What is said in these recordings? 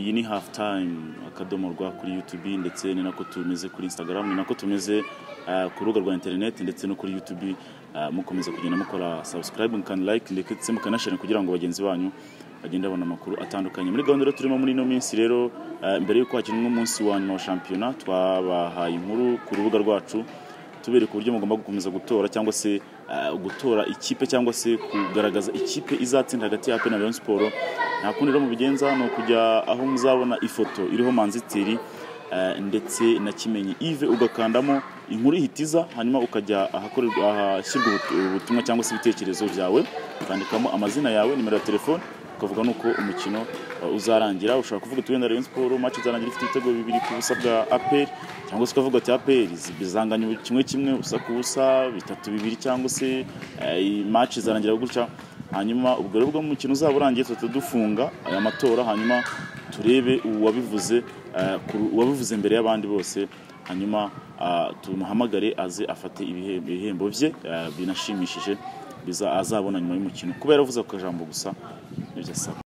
iyi ni hafu tayime akadomo rwa kuri yutubi ndetse ni nako tumeze kuri instagram ni nako tumeze ah, ku rubuga rwa interineti ndetse no kuri yutubi ah, mukomeza kugenda mukora subscribe mukana like ndetse mukanashare kugira ngo bagenzi banyu bagende babona amakuru atandukanye. Muri gahunda turimo muri ino minsi rero ah, mbere y'uko hakinwa umunsi wa nyuma wa shampiyona twabahaye inkuru ku rubuga rwacu tubereka uburyo mugomba gukomeza gutora cyangwa se gutora ikipe cyangwa se kugaragaza ikipe izatsinda hagati ya APR na Sport nta kundi rero mubigenza ni ukujya aho muzabona ifoto iriho manzitiri uh, ndetse na kimenyi. Yves ugakandamo inkuru ihitiza hanyuma ukajya ahashyirwa ubut- ubutumwa cyangwa se ibitekerezo byawe ukandikamo amazina yawe nimero ya telefone ukavuga nuko umukino uh, uzarangira. Ushobora kuvuga uti wenda Rayon Sport match ifite ibitego bibiri ku busa bwa APR cyangwa se ukavuga ati APR bizanganya kimwe kimwe ubusa ku busa bitatu bibiri cyangwa se iyi match izarangira gutya. Hanyuma ubwo rero bwo umukino uzaba urangiye tuhita dufunga aya matora hanyuma turebe uwabivuze ku- uwabivuze mbere y'abandi bose. Hanyuma tumuhamagare aze afate ibihe- ibihembo bye binashimishije azabona nyuma y'umukino. Kuba yaravuze ku kajambo gusa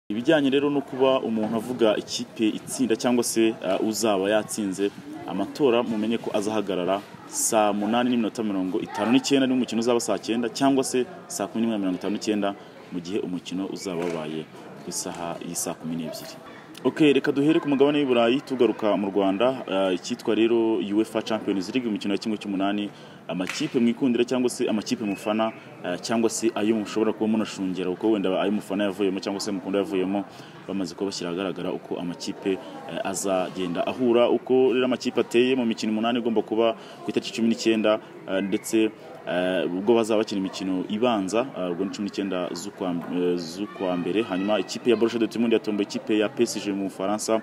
ibijyanye rero no kuba umuntu avuga ikipe itsinda cyangwa se uh, uzaba yatsinze amatora mumenye ko azahagarara saa munani n'iminota mirongo itanu n'icyenda niwo umukino uzaba saa cyenda cyangwa se saa kumi n'imwe mirongo itanu n'icyenda mu gihe umukino uzaba wabaye ku isaha y'isaa kumi n'ebyiri. Ok, reka duhere ku mugabane w'i Burayi tugaruka mu Rwanda uh, icyitwa rero UEFA Champions League umukino wa kimwe cy'umunani amakipe mwikundira cyangwa se amakipe mufana uh, cyangwa se ayo mushobora kuba munashungera uko wenda ayo mufana yavuyemo cyangwa se mukunda yavuyemo bamaze kuba bashyira ahagaragara uko amakipe uh, azagenda. Ahura uko rero amakipe ateye mu mikino umunani igomba kuba ku itariki cumi n'icyenda uh, ndetse ubwo bazaba bakina imikino ibanza ubwo ni cumi n'icyenda z'ukwa mbere. Hanyuma ikipe ya Borussia Dortmund yatomboye ikipe ya PSG mu Bufaransa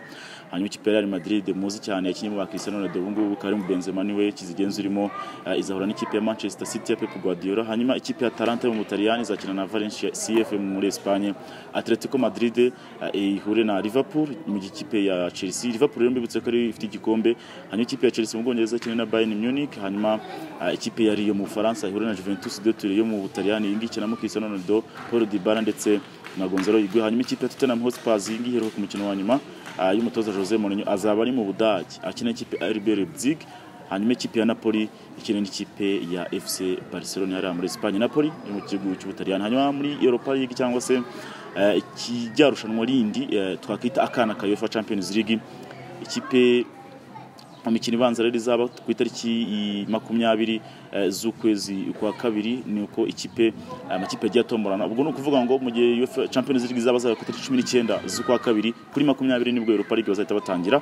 hanyuma ikipe ya Real Madrid muzi cyane yakinnye ba Cristiano Ronaldo. Ubu ngubu Karim Benzema ni we kizigenza urimo uh, izahura n'ikipe ya Manchester City ya Pep Guardiola. Hanyuma ikipe ya Atalanta yo mu Butaliyani izakina na Valencia CF muri Espagne. Atletico Madrid uh, ihure na Liverpool. Mu gihe ikipe ya Chelsea Liverpool rero mbibutse ko ari ifite igikombe. Hanyuma ikipe ya Chelsea mu Bwongereza ikina na Bayern Munich. Hanyuma uh, ikipe ya Rio mu Bufaransa ihure na Juventus de Turin yo mu Butaliyani. Iyi ngiyi ikinamo Cristiano Ronaldo Paul Dybala ndetse na Gonzalo Higuain. Hanyuma ikipe ya Tottenham Hotspur iyi ngiyi iheruka ku mukino wa nyuma y'umutoza Jose Mourinho azaba ari mu Budage. Akina ikipe ya RB Leipzig hanyuma ikipe ya Napoli ikina n'ikipe ya FC Barcelona yari muri Espagne. Napoli yo mu gihugu cy'Ubutaliyani. Hanyuma muri Europa League cyangwa se uh, ikijyarushanwa rindi uh, twakita akana ka UEFA Champions League ikipe mu mikino ibanza rero izaba ku itariki makumyabiri eh, z'ukwezi kwa kabiri ni uko ikipe amakipe yagiye atomborana. Ubwo ni ukuvuga ngo mu gihe Champions League izaba zaba ku itariki cumi n'icyenda z'ukwa kabiri kuri makumyabiri ni bwo Europa League bazahita batangira.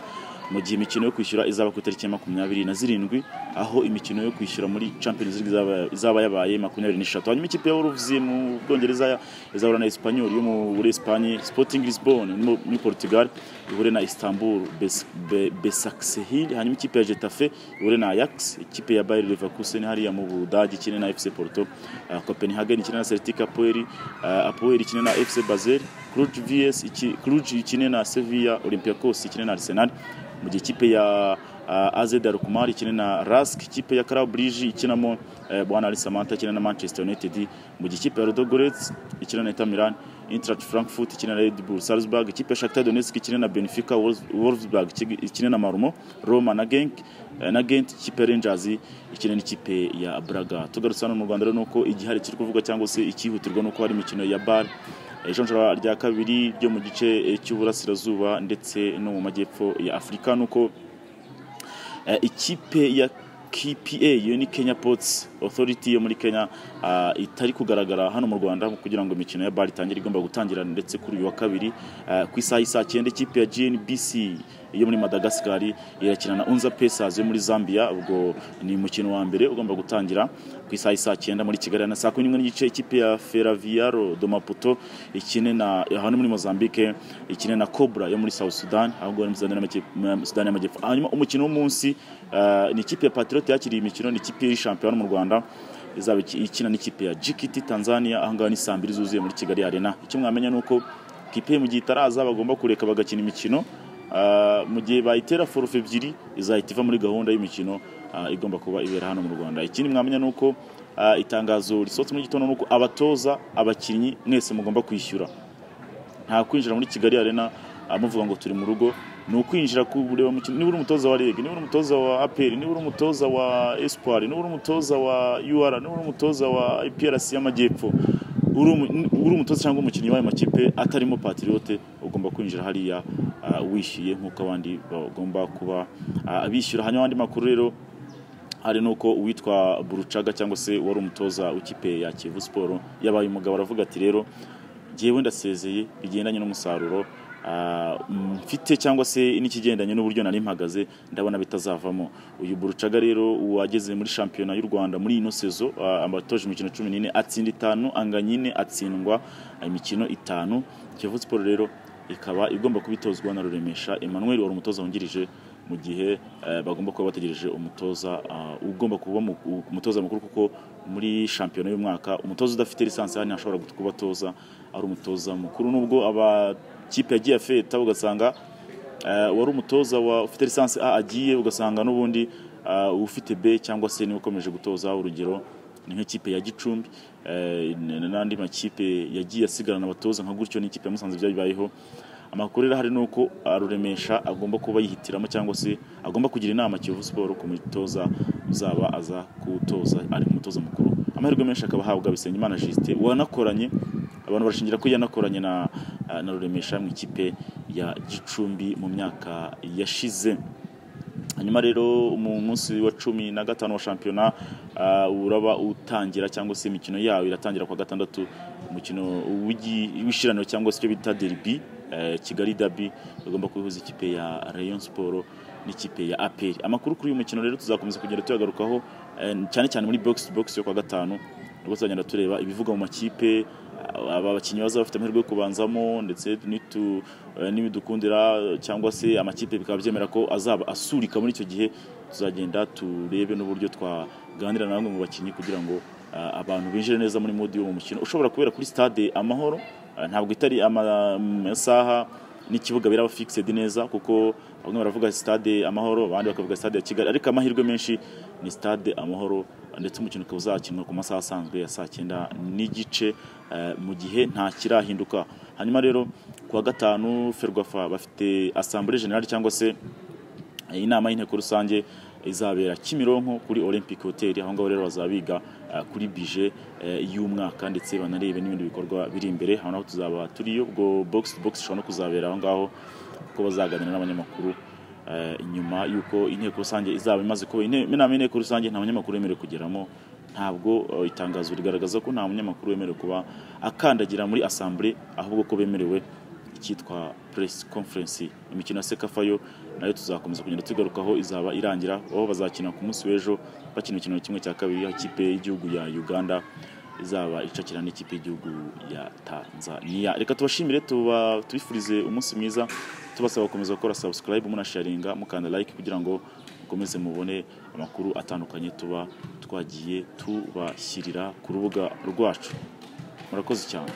Mu gihe imikino yo kwishyura izaba ku itariki ya makumyabiri na zirindwi aho imikino yo kwishyura muri Champions League izaba, yabaye makumyabiri n'eshatu. Hanyuma ikipe Wolves mu Bwongereza izahura na Espanyol yo muri Espagne Sporting Lisbon mu- muri Portugal ihure na Istanbul Bes- Be- Besaksehir hanyuma ikipe ya Getafe ihure na Ajax ikipe ya Bayer Leverkusen hariya mu Budage ikine na FC Porto uh, Copenhagen ikine na Celtic Apoel uh, Apoel ikine na FC Basel Cluj VS Cluj ikine na Sevilla Olympiacos ikine na Arsenal mu gihe ikipe ya uh, AZ Alkmaar ikine na Rask ikipe ya Brugge ikinamo uh, Bwana Samantha ikine na Manchester United mu gihe ikipe ya Ludogorets ikina na Milan Eintracht Frankfurt ikina na Red Bull Salzburg ikipe ya Shakhtar Donetsk ikina na Benfica Wolfs- Wolfsburg iki- ikina na Malmo Roma na Genk eh, na Gent ikipe Rangers ikina n'ikipe ya Braga. Tugarutse hano mu Rwanda rero nuko igihari kiri kuvuga cyangwa se ikihutirwa nuko hari imikino ya BAL ijonjora rya kabiri ryo mu gice eh, cy'uburasirazuba ndetse no mu majyepfo ya Afurika nuko Eh, ikipe ya KPA yo ni Kenya Ports Authority yo muri Kenya ah, itari kugaragara hano mu Rwanda kugira ngo imikino ya BAL itangire igomba gutangira ndetse kuri uyu wa kabiri ah, ku isaha y'isaa cyenda ikipe ya GNBC yo muri Madagascar irakina na Unza Pacers yo muri Zambia. Ubwo ni umukino wa mbere ugomba gutangira ku isaha y'isaa cyenda muri Kigali. Na saa kumi n'imwe n'igice ikipe ya Ferroviario do Maputo ikine na hano muri Mozambique ikine na Cobra yo muri South Sudan ahubwo muri Sudani y'Amajyepfo- hanyuma umukino w'umunsi ah, ni ikipe ya Patriot yakiriye imikino ni ikipe y'iri shampiyona mu Rwanda. Izaba iki- ikina n'ikipe ya GKT Tanzania ahangaha ni saa mbiri zuzuye muri Kigali Arena. Icyo mwamenya ni uko kipe mu gihe itaraza bagomba kureka bagakina imikino Ah, mu gihe bayitera forufe ebyiri izahita iva muri gahunda y'imikino ah, igomba kuba ibera hano mu Rwanda. Ikindi mwamenya ni uko ah, itangazo risohotse muri gitondo ni uko abatoza abakinnyi mwese mugomba kwishyura. Nta kwinjira muri Kigali Arena amuvuga ngo turi mu rugo ni ukwinjira kureba umukino. Niba uri umutoza wa REG niba uri umutoza wa APR niba uri umutoza wa Espoir niba uri umutoza wa UR niba uri umutoza wa IPRC y'amajyepfo uri umu- uri umutoza cyangwa umukinnyi w'ayo makipe atarimo patriote ugomba kwinjira hariya ah, wishyuye nk'uko abandi bagomba kuba ah, bishyura. Hanyuma andi makuru rero hari nuko uwitwa Burucaga cyangwa se wari umutoza w'ikipe ya Kivu Sport yabaye umugabo aravuga ati rero jyewe ndasezeye bigendanye n'umusaruro mfite cyangwa se n'ikigendanye n'uburyo nari mpagaze ndabona bitazavamo. Uyu Burucaga rero wageze muri shampiyona y'u Rwanda muri ino sezo ah, abatoje imikino cumi n'ine atsinda itanu anganya ine atsindwa imikino itanu. Kivu Sport rero ikaba igomba kubitozwa na Ruremesha. Emmanuel wari umutoza wungirije mu gihe eh, bagomba kuba bategereje umutoza ah, ugomba kuba umutoza mukuru kuko muri shampiyona y'umwaka umutoza udafite lisansi hano ashobora kuba atoza ari umutoza mukuru. Nubwo abakipe yagiye afeta ugasanga eh, wari umutoza ufite lisansi A agiye ugasanga n'ubundi ufite B cyangwa se ni we ukomeje gutoza. Urugero ni nk'ikipe ya Gicumbi eh, n'andi makipe yagiye asigarana abatoza nka gutyo n'ikipe ya Musanze byabibayeho amakuru rero hari nuko ah, Ruremesha agomba kuba yihitiramo cyangwa se agomba kugira inama Kiyovu Sport ku mutoza uzaba aza kuwutoza ari umutoza mukuru. Amahirwe menshi akaba ahabwa Bisengimana Justin wanakoranye abantu barashingira ko yanakoranye na, na Ruremesha mu ikipe ya Gicumbi mu myaka yashize. Hanyuma rero mu munsi wa cumi na gatanu wa shampiyona ah, uraba utangira cyangwa se imikino yawo iratangira kwa gatandatu umukino w'ishiraniro cyangwa se icyo bita eh, Kigali derby bagomba kubihuza ikipe ya Rayon Sport n'ikipe ya APR. Amakuru kuri uyu mukino rero tuzakomeza kugenda tuyagarukaho eh, cyane cyane muri to box yo kwa gatanu ni bwo tuzagenda tureba ibivuga mu makipe aba bakinnyi bazaba bafite amahirwe yo kubanzamo ndetse eh, n'ibidukundira cyangwa se amakipe bikaba byemera ko azaba asurika muri icyo gihe. Tuzagenda turebe n'uburyo twaganira na bamwe mu bakinnyi kugira ngo abantu binjire neza muri modi y'uwo mukino. Ushobora kubera kuri stade amahoro ah, ntabwo itari ama- amasaha n'ikibuga biraba fixed neza kuko bamwe baravuga stade amahoro abandi bakavuga stade ya Kigali. Ariko amahirwe menshi ni stade amahoro ndetse umukino ukaba uzakinwa ku masaha asanzwe ya saa cyenda n'igice mu gihe nta kirahinduka. Hanyuma rero ku wa gatanu ferwafa bafite assemblée générale cyangwa se inama y'inteko rusange izabera Kimironko kuri Olympic Hotel aho ngaho rero bazaba biga eh, kuri bije eh, y'umwaka ndetse banarebe n'ibindi bikorwa biri imbere. Aho naho tuzaba turiyo ubwo box to box ishobora no kuzabera aho ngaho kuko bazaganira n'abanyamakuru eh, nyuma y'uko inteko rusange izaba imaze kuba inama y'inteko rusange nta munyamakuru wemerewe kugeramo. Ntabwo itangazo rigaragaza ko nta munyamakuru wemerewe kuba akandagira muri assemblée ahubwo ko bemerewe icyitwa press conference. Imikino ya sekafa yo na yo tuzakomeza kugenda tugarukaho izaba irangira aho bazakina ku munsi w'ejo bakina imikino kimwe cya kabiri aho ikipe y'igihugu ya Uganda izaba icakira n'ikipe y'igihugu ya Tanzania. Reka tubashimire tuba tubifurize umunsi mwiza tubasaba gukomeza gukora subscribe munasharinga mukanda like kugira ngo mukomeze mubone amakuru atandukanye tuba twagiye tubashyirira ku rubuga rwacu. Murakoze cyane.